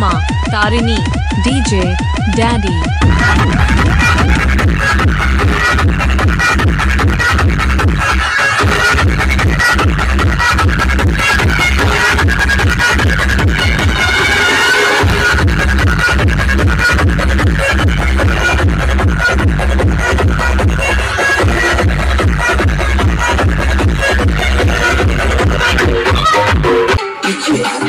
Rama, Tarini, DJ, Daddy. Yeah.